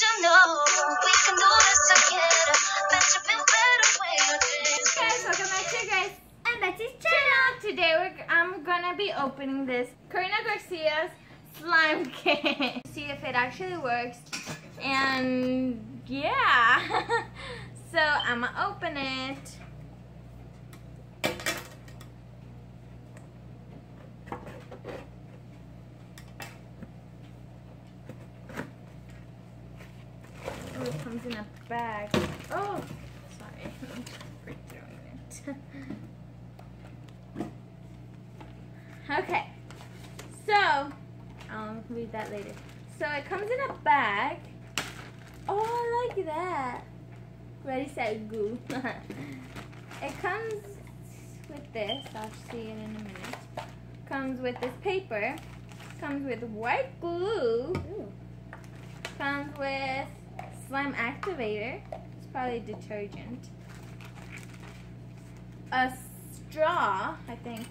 you know you welcome back to Grace and Betsy's channel. Today we're, I'm gonna be opening this Karina Garcia's slime kit. See if it actually works. And yeah. so I'm gonna open it. Oh, it comes in a bag. Oh, sorry. For throwing it. okay. So, um, I'll read that later. So it comes in a bag. Oh, I like that. Ready, set, go. it comes with this. I'll see it in a minute. Comes with this paper. Comes with white glue. Ooh. Comes with slime activator. It's probably detergent. A straw, I think.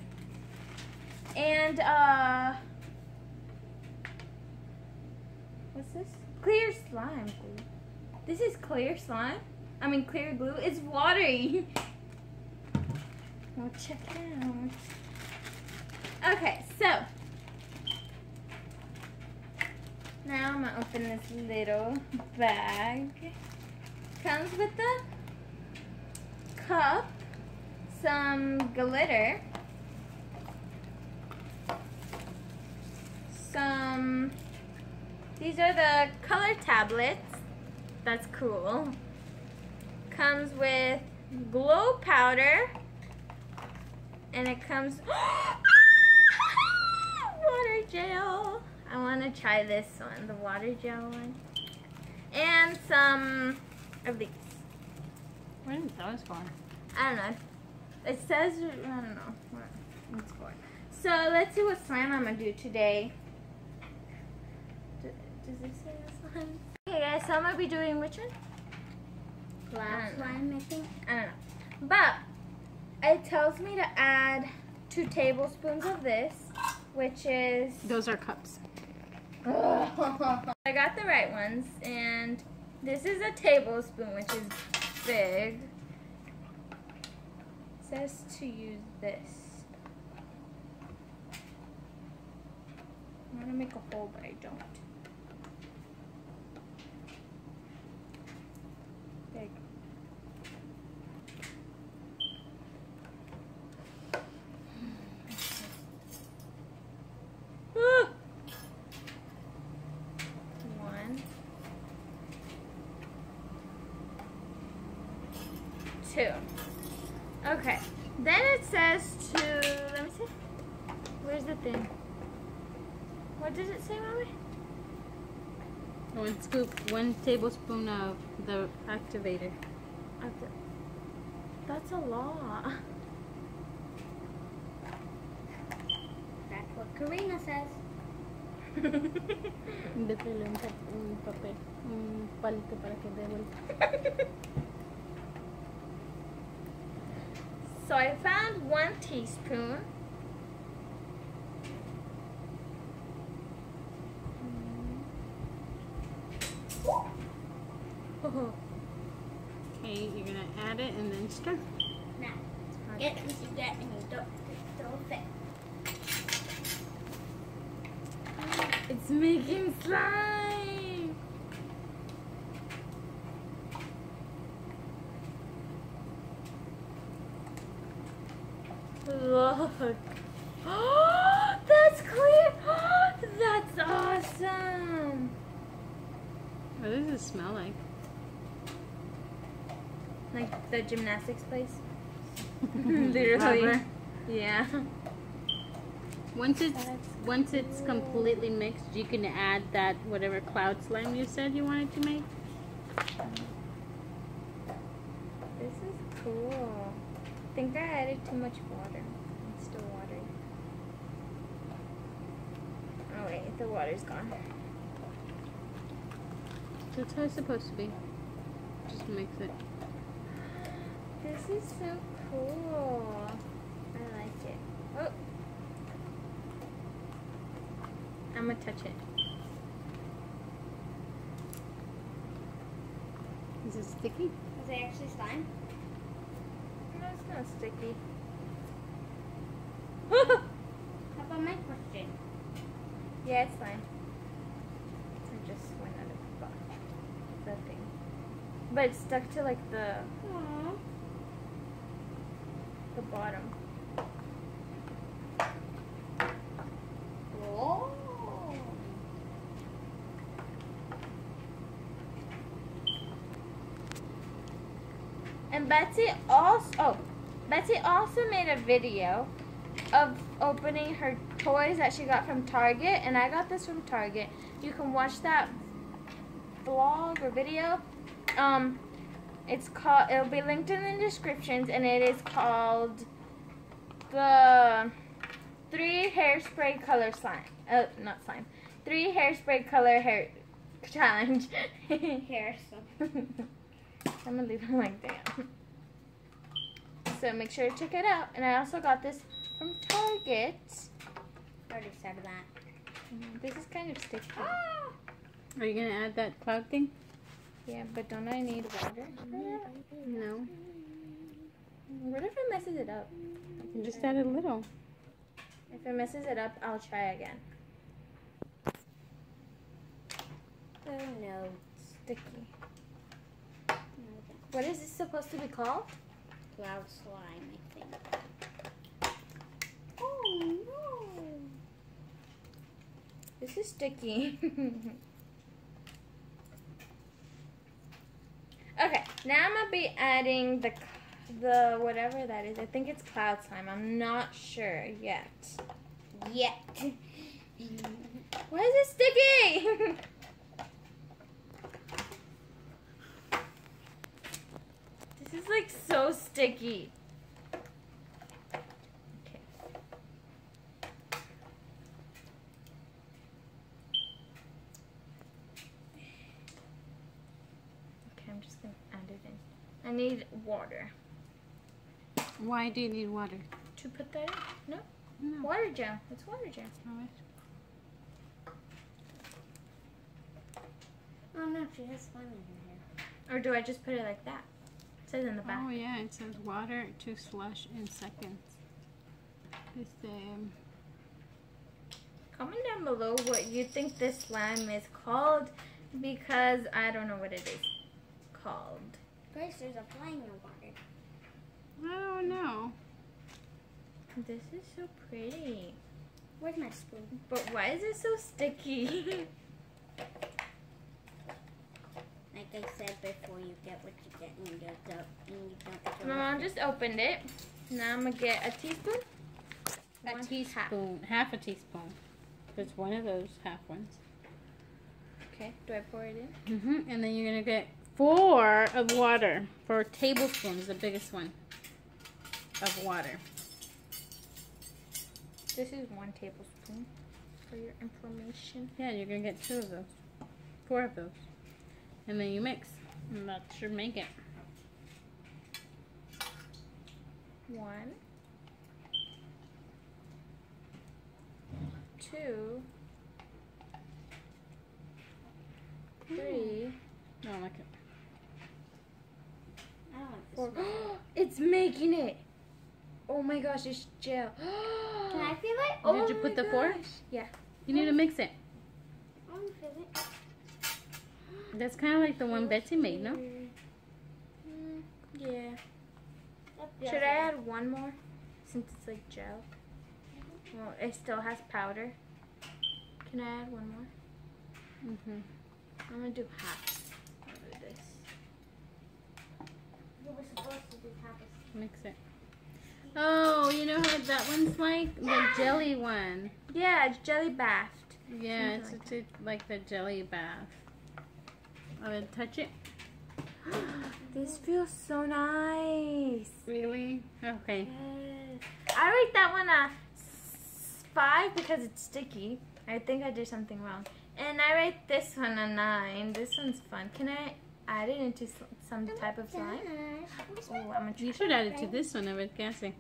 And uh what's this? Clear slime glue. This is clear slime? I mean clear glue. It's watery. Well check it out. Okay, so Now I'm gonna open this little bag. Comes with a cup, some glitter, some, these are the color tablets. That's cool. Comes with glow powder, and it comes, ah! water gel. I want to try this one, the water gel one. And some of these. What is those for? I don't know. It says, I don't know what it's for. So let's see what slime I'm going to do today. D- Does it say the slime? Okay guys, so I'm going to be doing which one? Glass slime, I think. I don't know. But it tells me to add two tablespoons of this, which is Those are cups. I got the right ones, and this is a tablespoon, which is big. It says to use this. I want to make a hole, but I don't. Big. Ah! One. Two. Okay. Then it says to, let me see. Where's the thing? What does it say, Mommy? One oh, scoop, one tablespoon of the activator. That's a lot. That's what Karina says. Depende un, un papel, un palito para que dé vuelta. so I found one teaspoon. Okay, you're gonna add it and then stir. Now, get and that and you don't throw it. it's making slime. Look. Oh, that's clear. Oh, that's awesome. What does it smell like? Like the gymnastics place. Literally. Yeah. Once it's That's once it's completely mixed, you can add that whatever cloud slime you said you wanted to make. This is cool. I think I added too much water. It's still watery. Oh wait, the water's gone. That's how it's supposed to be. Just mix it. This is so cool. I like it. Oh. I'm gonna touch it. Is it sticky? Is it actually slime? No, it's not sticky. How about my question? Yeah, it's fine. I just went out of the box. The thing. But it's stuck to like the Aww. the bottom. Oh. And Betsy also oh, Betsy also made a video of opening her toys that she got from Target, and I got this from Target. You can watch that vlog or video. Um, it's called. It'll be linked in the descriptions, and it is called the three hairspray color slime. Uh, not slime. Three hairspray color hair challenge. Here, so. I'm gonna leave it like that. So make sure to check it out. And I also got this from Target. already said that. This is kind of sticky. Ah! Are you gonna add that cloud thing? Yeah, but don't I need water? No. What if it messes it up? Just add a little. If it messes it up, I'll try again. Oh no. Sticky. What is this supposed to be called? Cloud slime, I think. This is sticky. okay, now I'm gonna be adding the the whatever that is. I think it's cloud slime. I'm not sure yet. Yet. Why is it sticky? this is like so sticky. Okay. Okay, I'm just gonna add it in. I need water Why do you need water? to put that in. No, No. water gel. It's water gel. Alright. Oh no, she has slime in her hair. Or do I just put it like that? It says in the back. Oh yeah, it says water to slush in seconds. This um, Comment down below what you think this slime is called because I don't know what it is called. Grace, there's a fly in your water. I don't know. This is so pretty. Where's my spoon? But why is it so sticky? Like I said before, you get what you get and you don't, and you don't My mom just opened it. Now I'm gonna get a teaspoon. A One teaspoon, half. a teaspoon. It's one of those half ones. Okay, do I pour it in? hmm And then you're gonna get four of water. Four tablespoons, the biggest one of water. This is one tablespoon for your information. Yeah, you're gonna get two of those. Four of those. And then you mix. And that should make it. One, two, three, No, I it. Don't like this it's making it. Oh my gosh, it's gel. Can I feel it? Oh Did you put the gosh. Yeah. You need to mix it. I want to feel it. That's kind of like the one Betsy made, no? Mm, yeah. Should I add one more? Since it's like gel. Well, it still has powder. Can I add one more? Mm-hmm. I'm gonna do half of this. You were supposed to do half a Mix it. Oh, you know how that one's like? The jelly one. Yeah, it's jelly bathed. Yeah, it's like it's like the jelly bath. Oh, I'm gonna touch it. This feels so nice. Really? Okay. Yes. I rate that one a s- five because it's sticky. I think I did something wrong. And I rate this one a nine. This one's fun. Can I add it into some type of slime. Oh, I'm you should add it to this one, I would guess. Mm.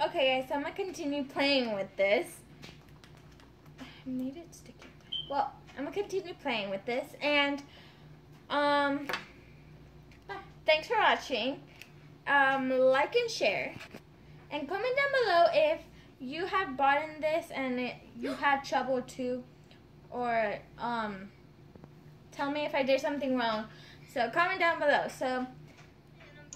Okay, guys, so I'm gonna continue playing with this. I made it sticky. Well, I'm going to continue playing with this. And, um, ah, thanks for watching. Um, like and share. And comment down below if you have bought in this and it, you had trouble too. Or, um, tell me if I did something wrong. So comment down below. So,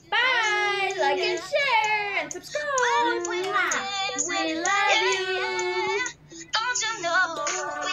bye! Like and share and subscribe! Oh, we love you! Don't you know?